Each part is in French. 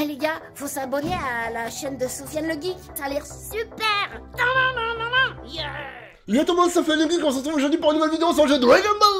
Eh les gars, faut s'abonner à la chaîne de Sofiane le Geek, ça a l'air super. Yo tout le monde, fait le geek, on se retrouve aujourd'hui pour une nouvelle vidéo sur le jeu Dragon Ball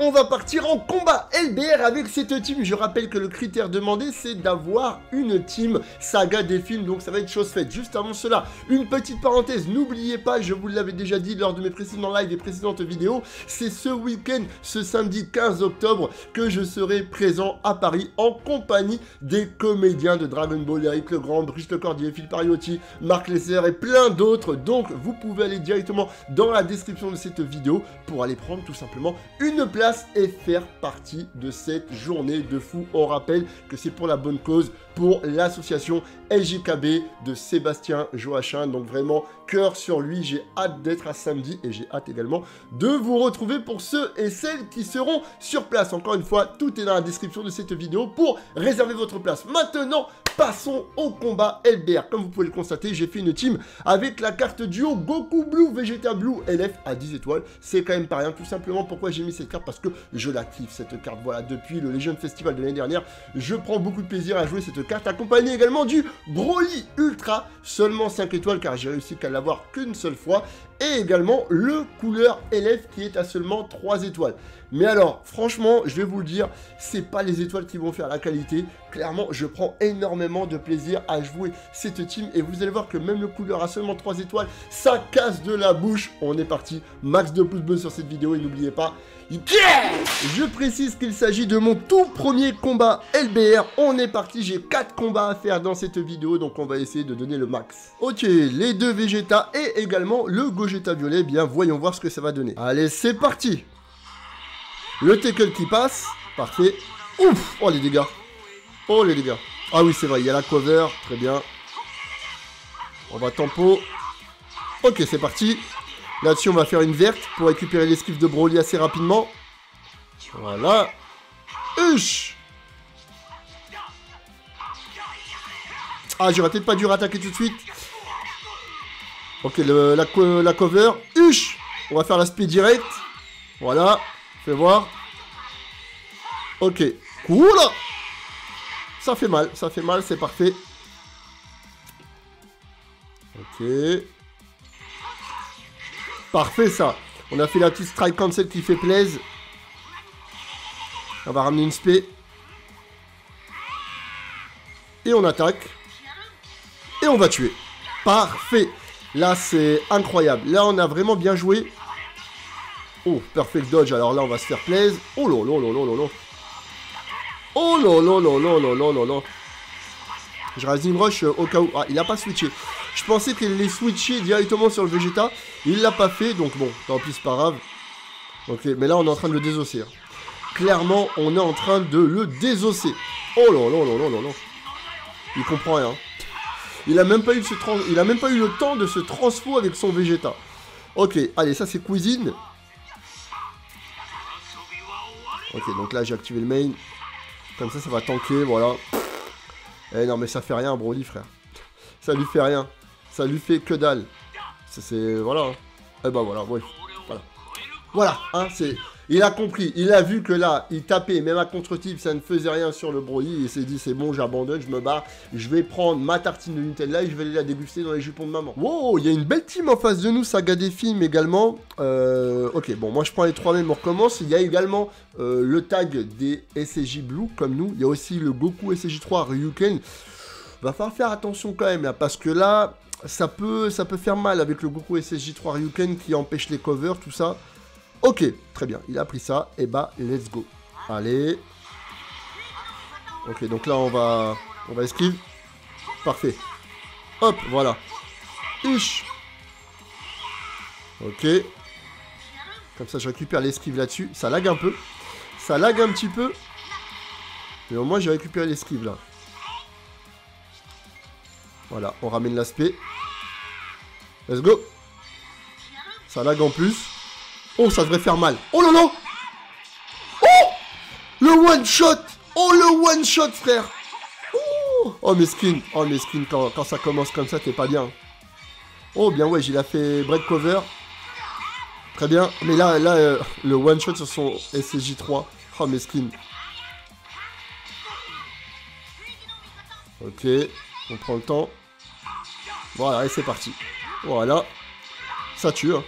On va partir en combat. LBR avec cette team, je rappelle que le critère demandé c'est d'avoir une team saga des films, donc ça va être chose faite. Juste avant cela, une petite parenthèse, n'oubliez pas, je vous l'avais déjà dit lors de mes précédents lives et précédentes vidéos, c'est ce week-end, ce samedi 15 octobre, que je serai présent à Paris en compagnie des comédiens de Dragon Ball, Eric Legrand, Brice Lecordier, Phil Pariotti, Marc Lesser et plein d'autres, donc vous pouvez aller directement dans la description de cette vidéo pour aller prendre tout simplement une place et faire partie de cette journée de fou. On rappelle que c'est pour la bonne cause, pour l'association LJKB de Sébastien Joachim. Donc vraiment, cœur sur lui, j'ai hâte d'être à samedi et j'ai hâte également de vous retrouver pour ceux et celles qui seront sur place. Encore une fois, tout est dans la description de cette vidéo pour réserver votre place. Maintenant, passons au combat LBR. Comme vous pouvez le constater, j'ai fait une team avec la carte duo Goku Blue, Vegeta Blue, LF à 10 étoiles. C'est quand même pas rien. Tout simplement, pourquoi j'ai mis cette carte? Parce que je la cette carte. Voilà, depuis le Legion Festival de l'année dernière, je prends beaucoup de plaisir à jouer cette carte, accompagnée également du Broly Ultra, seulement 5 étoiles, car j'ai réussi qu'à l'avoir qu'une seule fois et également le couleur LF qui est à seulement 3 étoiles. Mais alors, franchement, je vais vous le dire, c'est pas les étoiles qui vont faire la qualité. Clairement, je prends énormément de plaisir à jouer cette team et vous allez voir que même le couleur a seulement 3 étoiles, ça casse de la bouche. On est parti, max de pouces bleus sur cette vidéo et n'oubliez pas, je précise qu'il s'agit de mon tout premier combat LBR. On est parti, j'ai 4 combats à faire dans cette vidéo, donc on va essayer de donner le max. Ok, les deux Vegeta et également le Gogeta violet. Bien, voyons voir ce que ça va donner. Allez, c'est parti Le tackle qui passe. Parfait. Ouf Oh les dégâts Oh les dégâts Ah oui, c'est vrai, il y a la cover. Très bien. On va tempo. Ok, c'est parti. Là-dessus, on va faire une verte pour récupérer l'esquive de Broly assez rapidement. Voilà. Huch Ah, j'aurais peut-être pas dû rattaquer tout de suite. Ok, le, la, la, cover. Huch On va faire l'aspect direct. Voilà. Fais voir. Ok. Cool Ça fait mal, ça fait mal, c'est parfait. Ok. Parfait ça. On a fait la petite strike cancel qui fait plaise. On va ramener une spé. Et on attaque. On va tuer. Parfait. Là, c'est incroyable. Là, on a vraiment bien joué. Oh, perfect dodge. Alors là, on va se faire plaise. Oh là là là là là. Oh là là là là là là là Je rase une rush au cas où. Ah, il a pas switché. Je pensais qu'il allait switcher directement sur le Vegeta. Il l'a pas fait, donc bon, tant pis, c'est pas grave. Ok, mais là, on est en train de le désosser. Hein. Clairement, on est en train de le désosser. Oh là là là là là là. Il comprend rien. Il a même pas eu, le temps de se transfo avec son Vegeta. Ok, allez, ça c'est cuisine. Ok, donc là j'ai activé le main. Comme ça, ça va tanker, voilà. Eh non, mais ça fait rien, Broly, frère. Ça lui fait rien. Ça lui fait que dalle. C'est... Voilà. Eh ben voilà, ouais. Voilà. Hein, c'est... Il a compris, il a vu que là, il tapait, même à contre-type, ça ne faisait rien sur le Broly, il s'est dit, c'est bon, j'abandonne, je me barre, je vais prendre ma tartine de Nutella et je vais aller la déguster dans les jupons de maman. Wow, il y a une belle team en face de nous, Saga des films également. Euh, ok, bon, moi je prends les trois mêmes, on recommence. Il y a également euh, le tag des SCJ Blue, comme nous. Il y a aussi le Goku SCJ3 Ryuken. Va falloir faire attention quand même, là, parce que là, ça peut, ça peut faire mal avec le Goku SSJ3 Ryuken qui empêche les covers, tout ça. Ok, très bien, il a pris ça, et bah, let's go. Allez. Ok, donc là, on va, on va esquive. Parfait. Hop, voilà. Ish. Ok. Comme ça, je récupère l'esquive là-dessus. Ça lag un peu. Ça lag un petit peu. Mais au moins, j'ai récupéré l'esquive là. Voilà, on ramène l'aspect. Let's go. Ça lag en plus. Oh, ça devrait faire mal. Oh non, non Oh Le one shot Oh, le one shot, frère Oh, oh mes skins. Oh, mes skins, quand, quand ça commence comme ça, t'es pas bien. Oh, bien, ouais, il a fait break cover. Très bien. Mais là, là euh, le one shot sur son SCJ3. Oh, mes skins. Ok, on prend le temps. Voilà, et c'est parti. Voilà. Ça tue, hein.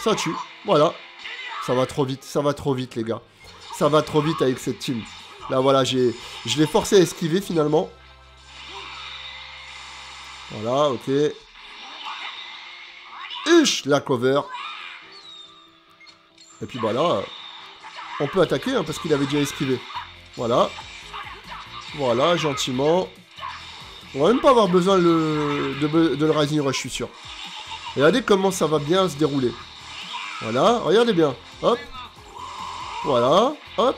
Ça tue. Voilà. Ça va trop vite, ça va trop vite, les gars. Ça va trop vite avec cette team. Là, voilà, j'ai, je l'ai forcé à esquiver, finalement. Voilà, ok. Ish, la cover. Et puis, bah là, on peut attaquer, hein, parce qu'il avait déjà esquivé. Voilà. Voilà, gentiment. On va même pas avoir besoin de, de le Rising Rush, je suis sûr. Regardez comment ça va bien se dérouler. Voilà, regardez bien. Hop. Voilà, hop.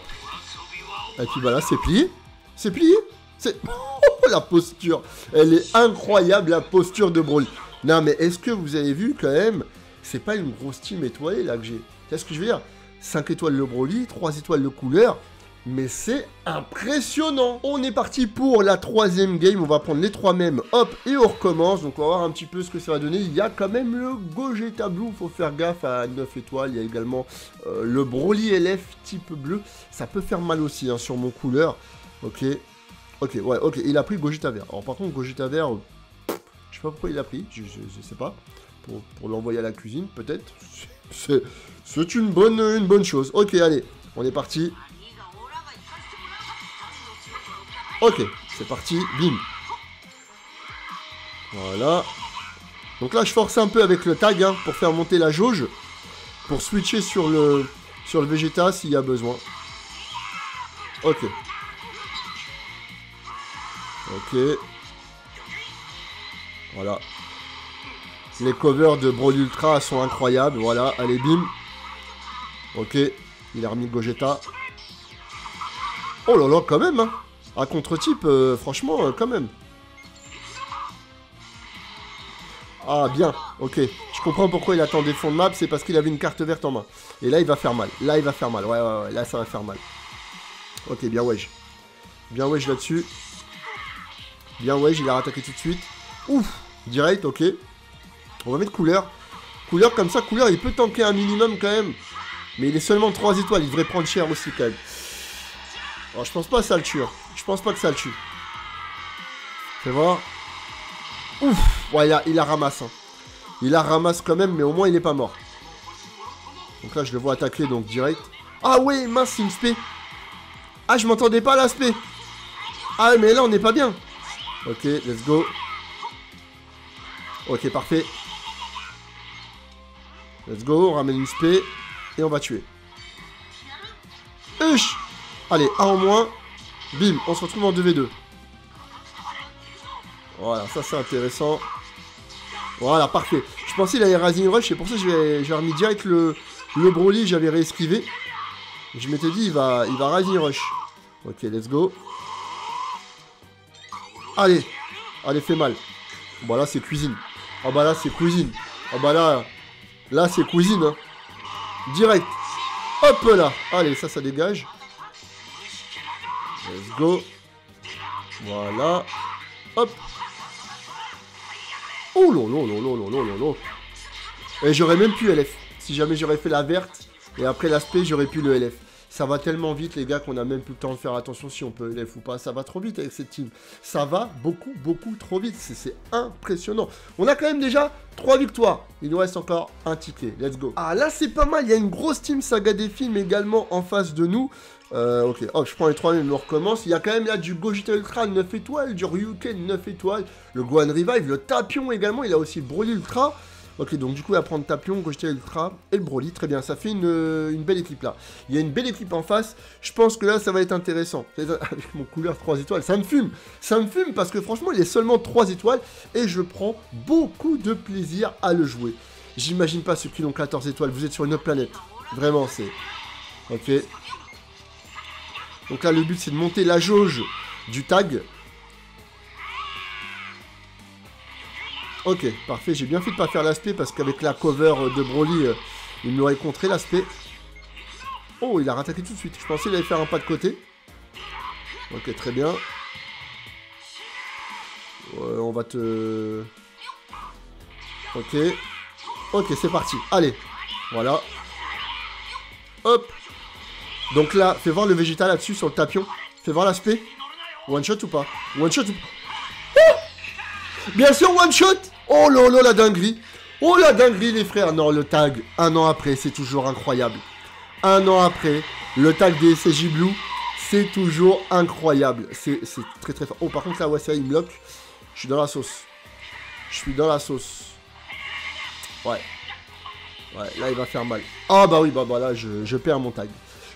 Et puis voilà, c'est plié. C'est plié. C'est... Oh, la posture. Elle est incroyable, la posture de Broly. Non, mais est-ce que vous avez vu quand même C'est pas une grosse team étoilée là que j'ai. Qu'est-ce que je veux dire? 5 étoiles le Broly, 3 étoiles le couleur mais c'est impressionnant. On est parti pour la troisième game, on va prendre les trois mêmes, hop, et on recommence. Donc on va voir un petit peu ce que ça va donner. Il y a quand même le Gogeta Blue, faut faire gaffe à 9 étoiles. Il y a également euh, le Broly LF type bleu. Ça peut faire mal aussi hein, sur mon couleur. Ok, ok, ouais, ok, il a pris Gogeta vert. Alors par contre, Gogeta vert, je sais pas pourquoi il a pris, je, sais pas. Pour, pour l'envoyer à la cuisine, peut-être. C'est une bonne, une bonne chose. Ok, allez, on est parti. Ok, c'est parti, bim. Voilà. Donc là, je force un peu avec le tag hein, pour faire monter la jauge. Pour switcher sur le, sur le Vegeta s'il y a besoin. Ok. Ok. Voilà. Les covers de Broly Ultra sont incroyables. Voilà, allez, bim. Ok. Il a remis Gogeta. Oh là là, quand même, hein. À contre-type, euh, franchement, euh, quand même. Ah, bien, ok. Je comprends pourquoi il attendait fond de map, c'est parce qu'il avait une carte verte en main. Et là, il va faire mal. Là, il va faire mal. Ouais, ouais, ouais, là, ça va faire mal. Ok, bien wesh. Bien wesh là-dessus. Bien wesh, il a rattaqué tout de suite. Ouf, direct, ok. On va mettre couleur. Couleur comme ça, couleur, il peut tanker un minimum quand même. Mais il est seulement 3 étoiles, il devrait prendre cher aussi quand même. Alors, je pense pas que ça le tue. Hein. Je pense pas que ça le tue. Fais voir. Ouf Ouais, il a, il a ramasse. Hein. Il la ramasse quand même, mais au moins il est pas mort. Donc là, je le vois attaquer, donc direct. Ah ouais, mince, c'est une spé. Ah, je m'entendais pas à l'aspect. Ah, mais là, on n'est pas bien. Ok, let's go. Ok, parfait. Let's go, on ramène une spé. Et on va tuer. Huch Allez, un en moins. Bim, on se retrouve en 2v2. Voilà, ça c'est intéressant. Voilà, parfait. Je pensais qu'il allait Rising Rush, c'est pour ça j'ai remis direct le, le Broly, j'avais réesquivé. Je m'étais dit, il va, il va Rising Rush. Ok, let's go. Allez, allez, fais mal. Bon, là, c'est cuisine. Ah bah là, c'est cuisine. Ah bah là, là, c'est cuisine. Hein. Direct. Hop là. Allez, ça, ça dégage. Let's go. Voilà. Hop. Oh là là là là Et j'aurais même pu LF. Si jamais j'aurais fait la verte et après l'aspect, j'aurais pu le LF. Ça va tellement vite, les gars, qu'on a même plus le temps de faire attention si on peut LF ou pas. Ça va trop vite avec cette team. Ça va beaucoup, beaucoup trop vite. C'est impressionnant. On a quand même déjà 3 victoires. Il nous reste encore un ticket. Let's go. Ah, là, c'est pas mal. Il y a une grosse team Saga des films également en face de nous. Euh, ok, oh, je prends les 3 mêmes, on recommence. Il y a quand même là du Gogeta Ultra 9 étoiles, du Ryuken 9 étoiles, le Gohan Revive, le Tapion également, il a aussi le Broly Ultra. Ok, donc du coup, il va prendre Tapion, Gogeta Ultra et le Broly. Très bien, ça fait une, euh, une, belle équipe là. Il y a une belle équipe en face. Je pense que là, ça va être intéressant. Avec mon couleur 3 étoiles, ça me fume. Ça me fume parce que franchement, il est seulement 3 étoiles et je prends beaucoup de plaisir à le jouer. J'imagine pas ceux qui ont 14 étoiles. Vous êtes sur une autre planète. Vraiment, c'est... Ok, donc là, le but, c'est de monter la jauge du tag. Ok, parfait. J'ai bien fait de pas faire l'aspect parce qu'avec la cover de Broly, euh, il m'aurait contré l'aspect. Oh, il a rattaqué tout de suite. Je pensais qu'il allait faire un pas de côté. Ok, très bien. on va te... Ok. Ok, c'est parti. Allez. Voilà. Hop. Donc là, fais voir le végétal là-dessus sur le tapion. Fais voir l'aspect. One shot ou pas? One shot ou Bien sûr, one shot Oh là, la dinguerie Oh la dinguerie, les frères Non, le tag, un an après, c'est toujours incroyable. Un an après, le tag des SJ Blue, c'est toujours incroyable. C'est très très fort. Oh, par contre, là, ouais, ça, il me bloque. Je suis dans la sauce. Je suis dans la sauce. Ouais. Ouais, là, il va faire mal. Ah, bah oui, bah, bah là, je perds mon tag.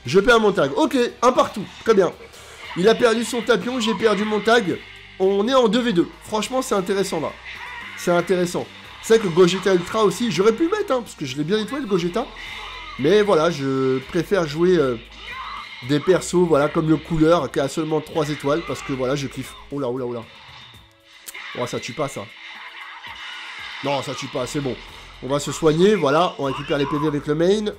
Je perds mon tag. Ok, un partout. Très bien. Il a perdu son tapion, j'ai perdu mon tag. On est en 2v2. Franchement, c'est intéressant là. C'est intéressant. C'est vrai que Gogeta Ultra aussi, j'aurais pu le mettre, hein, parce que je l'ai bien nettoyé le Gogeta. Mais voilà, je préfère jouer euh, des persos, voilà, comme le couleur, qui a seulement 3 étoiles, parce que voilà, je kiffe. Oh oh là, oh là. Oh, ça tue pas, ça. Non, ça tue pas, c'est bon. On va se soigner, voilà, on récupère les PV avec le main.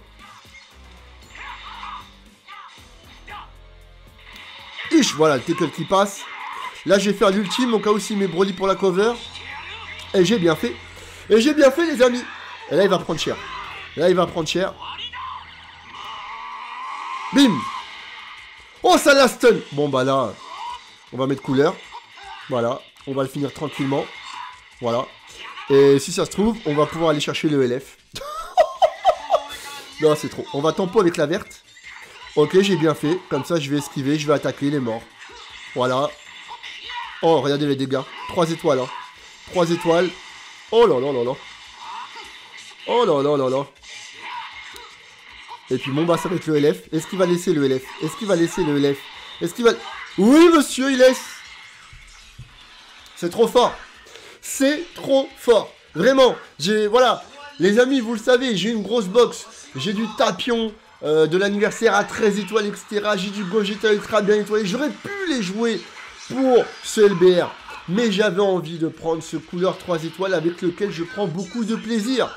Voilà, le tackle qui passe. Là, je vais faire l'ultime au cas où s'il met pour la cover. Et j'ai bien fait. Et j'ai bien fait, les amis. Et là, il va prendre cher. Là, il va prendre cher. Bim Oh, ça la stun Bon, bah là, on va mettre couleur. Voilà. On va le finir tranquillement. Voilà. Et si ça se trouve, on va pouvoir aller chercher le LF. non, c'est trop. On va tempo avec la verte. Ok, j'ai bien fait. Comme ça, je vais esquiver, je vais attaquer, il est mort. Voilà. Oh, regardez les dégâts. 3 étoiles, hein. 3 étoiles. Oh là là là là. Oh là là là là. Et puis bon bah ça va être le LF. Est-ce qu'il va laisser le LF Est-ce qu'il va laisser le LF Est-ce qu'il va... Oui monsieur, il laisse C'est trop fort C'est trop fort Vraiment, j'ai... Voilà, les amis, vous le savez, j'ai une grosse box. J'ai du tapion, euh, de l'anniversaire à 13 étoiles, etc. J'ai du Gogeta Ultra bien nettoyé. J'aurais pu les jouer pour ce LBR. Mais j'avais envie de prendre ce couleur 3 étoiles avec lequel je prends beaucoup de plaisir.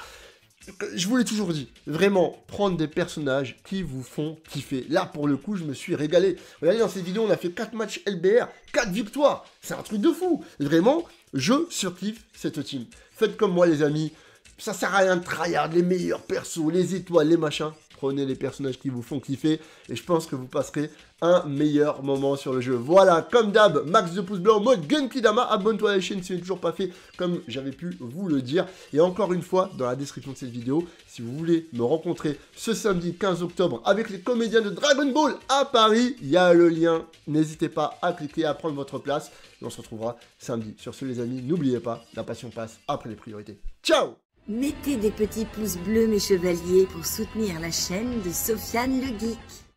Je vous l'ai toujours dit, vraiment, prendre des personnages qui vous font kiffer. Là, pour le coup, je me suis régalé. Regardez, dans cette vidéo, on a fait 4 matchs LBR, 4 victoires. C'est un truc de fou. Vraiment, je surkiffe cette team. Faites comme moi, les amis. Ça sert à rien de tryhard les meilleurs persos, les étoiles, les machins prenez les personnages qui vous font kiffer et je pense que vous passerez un meilleur moment sur le jeu. Voilà, comme d'hab, max de pouces bleus en mode Genkidama, abonne-toi à la chaîne si ce n'est toujours pas fait, comme j'avais pu vous le dire. Et encore une fois, dans la description de cette vidéo, si vous voulez me rencontrer ce samedi 15 octobre avec les comédiens de Dragon Ball à Paris, il y a le lien, n'hésitez pas à cliquer, à prendre votre place, et on se retrouvera samedi. Sur ce les amis, n'oubliez pas, la passion passe après les priorités. Ciao Mettez des petits pouces bleus mes chevaliers pour soutenir la chaîne de Sofiane le Geek.